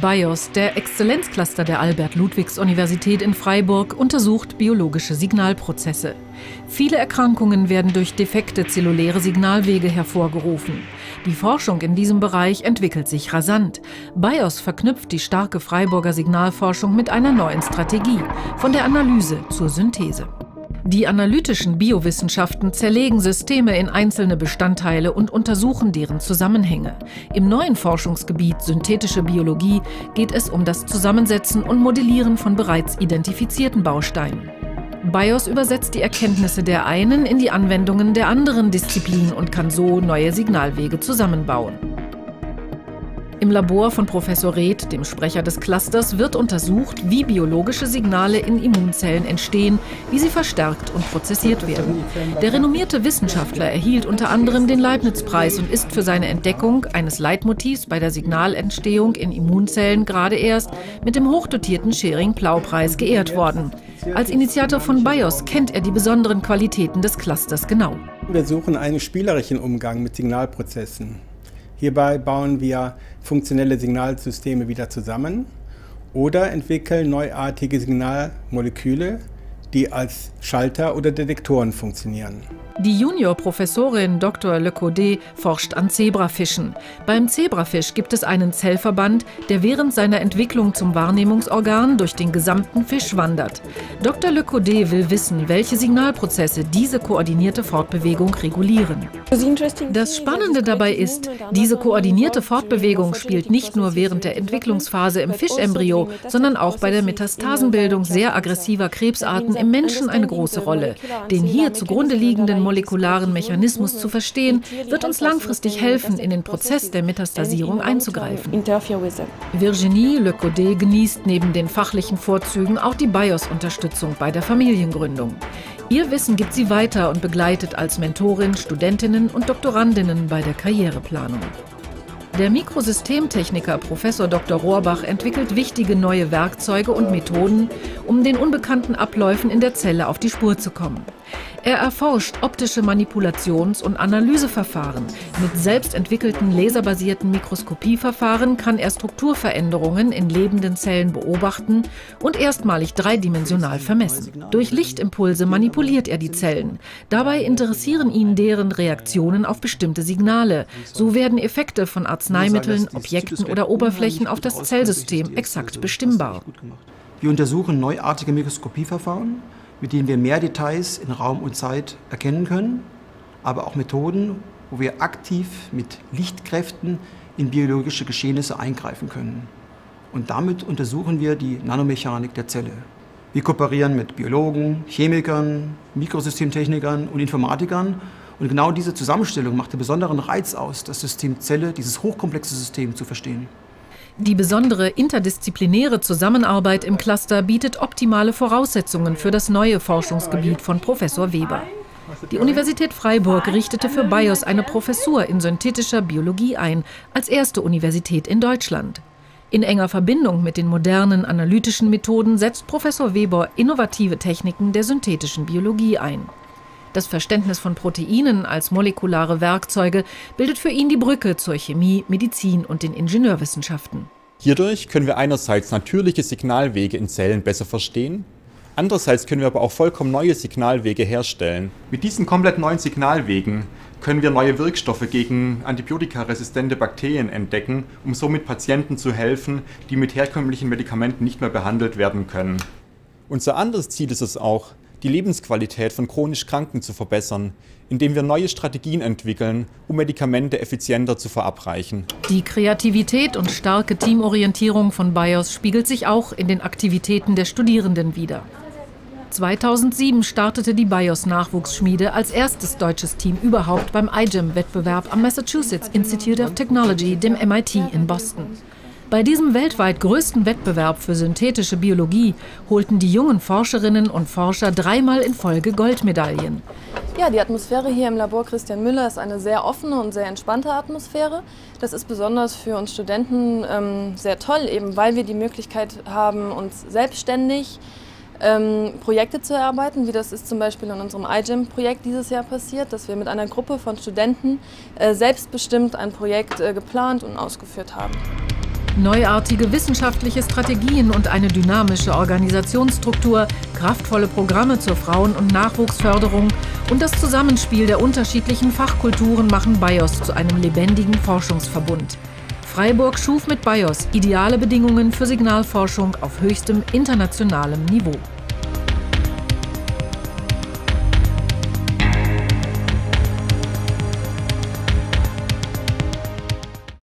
BIOS, der Exzellenzcluster der Albert-Ludwigs-Universität in Freiburg, untersucht biologische Signalprozesse. Viele Erkrankungen werden durch defekte zelluläre Signalwege hervorgerufen. Die Forschung in diesem Bereich entwickelt sich rasant. BIOS verknüpft die starke Freiburger Signalforschung mit einer neuen Strategie, von der Analyse zur Synthese. Die analytischen Biowissenschaften zerlegen Systeme in einzelne Bestandteile und untersuchen deren Zusammenhänge. Im neuen Forschungsgebiet synthetische Biologie geht es um das Zusammensetzen und Modellieren von bereits identifizierten Bausteinen. BIOS übersetzt die Erkenntnisse der einen in die Anwendungen der anderen Disziplin und kann so neue Signalwege zusammenbauen. Im Labor von Professor Reth, dem Sprecher des Clusters, wird untersucht, wie biologische Signale in Immunzellen entstehen, wie sie verstärkt und prozessiert werden. Der renommierte Wissenschaftler erhielt unter anderem den Leibniz-Preis und ist für seine Entdeckung eines Leitmotivs bei der Signalentstehung in Immunzellen gerade erst mit dem hochdotierten Schering-Plau-Preis geehrt worden. Als Initiator von BIOS kennt er die besonderen Qualitäten des Clusters genau. Wir suchen einen spielerischen Umgang mit Signalprozessen. Hierbei bauen wir funktionelle Signalsysteme wieder zusammen oder entwickeln neuartige Signalmoleküle, die als Schalter oder Detektoren funktionieren. Die Juniorprofessorin Dr. Le Caudet forscht an Zebrafischen. Beim Zebrafisch gibt es einen Zellverband, der während seiner Entwicklung zum Wahrnehmungsorgan durch den gesamten Fisch wandert. Dr. Le Caudet will wissen, welche Signalprozesse diese koordinierte Fortbewegung regulieren. Das Spannende dabei ist, diese koordinierte Fortbewegung spielt nicht nur während der Entwicklungsphase im Fischembryo, sondern auch bei der Metastasenbildung sehr aggressiver Krebsarten im Menschen eine große Rolle. Den hier zugrunde liegenden molekularen Mechanismus zu verstehen, wird uns langfristig helfen, in den Prozess der Metastasierung einzugreifen. Virginie Le Codet genießt neben den fachlichen Vorzügen auch die BIOS-Unterstützung bei der Familiengründung. Ihr Wissen gibt sie weiter und begleitet als Mentorin Studentinnen und Doktorandinnen bei der Karriereplanung. Der Mikrosystemtechniker Prof. Dr. Rohrbach entwickelt wichtige neue Werkzeuge und Methoden, um den unbekannten Abläufen in der Zelle auf die Spur zu kommen. Er erforscht optische Manipulations- und Analyseverfahren. Mit selbst entwickelten laserbasierten Mikroskopieverfahren kann er Strukturveränderungen in lebenden Zellen beobachten und erstmalig dreidimensional vermessen. Durch Lichtimpulse manipuliert er die Zellen. Dabei interessieren ihn deren Reaktionen auf bestimmte Signale. So werden Effekte von Arzneimitteln, Objekten oder Oberflächen auf das Zellsystem exakt bestimmbar. Wir untersuchen neuartige Mikroskopieverfahren mit denen wir mehr Details in Raum und Zeit erkennen können, aber auch Methoden, wo wir aktiv mit Lichtkräften in biologische Geschehnisse eingreifen können. Und damit untersuchen wir die Nanomechanik der Zelle. Wir kooperieren mit Biologen, Chemikern, Mikrosystemtechnikern und Informatikern. Und genau diese Zusammenstellung macht den besonderen Reiz aus, das System Zelle, dieses hochkomplexe System zu verstehen. Die besondere interdisziplinäre Zusammenarbeit im Cluster bietet optimale Voraussetzungen für das neue Forschungsgebiet von Professor Weber. Die Universität Freiburg richtete für BIOS eine Professur in synthetischer Biologie ein, als erste Universität in Deutschland. In enger Verbindung mit den modernen analytischen Methoden setzt Professor Weber innovative Techniken der synthetischen Biologie ein. Das Verständnis von Proteinen als molekulare Werkzeuge bildet für ihn die Brücke zur Chemie, Medizin und den Ingenieurwissenschaften. Hierdurch können wir einerseits natürliche Signalwege in Zellen besser verstehen, andererseits können wir aber auch vollkommen neue Signalwege herstellen. Mit diesen komplett neuen Signalwegen können wir neue Wirkstoffe gegen antibiotikaresistente Bakterien entdecken, um somit Patienten zu helfen, die mit herkömmlichen Medikamenten nicht mehr behandelt werden können. Unser anderes Ziel ist es auch, die Lebensqualität von chronisch Kranken zu verbessern, indem wir neue Strategien entwickeln, um Medikamente effizienter zu verabreichen. Die Kreativität und starke Teamorientierung von BIOS spiegelt sich auch in den Aktivitäten der Studierenden wider. 2007 startete die BIOS Nachwuchsschmiede als erstes deutsches Team überhaupt beim iGEM-Wettbewerb am Massachusetts Institute of Technology, dem MIT in Boston. Bei diesem weltweit größten Wettbewerb für synthetische Biologie holten die jungen Forscherinnen und Forscher dreimal in Folge Goldmedaillen. Ja, die Atmosphäre hier im Labor Christian Müller ist eine sehr offene und sehr entspannte Atmosphäre. Das ist besonders für uns Studenten ähm, sehr toll, eben weil wir die Möglichkeit haben, uns selbstständig ähm, Projekte zu erarbeiten, wie das ist zum Beispiel in unserem iGEM-Projekt dieses Jahr passiert, dass wir mit einer Gruppe von Studenten äh, selbstbestimmt ein Projekt äh, geplant und ausgeführt haben. Neuartige wissenschaftliche Strategien und eine dynamische Organisationsstruktur, kraftvolle Programme zur Frauen- und Nachwuchsförderung und das Zusammenspiel der unterschiedlichen Fachkulturen machen BIOS zu einem lebendigen Forschungsverbund. Freiburg schuf mit BIOS ideale Bedingungen für Signalforschung auf höchstem internationalem Niveau.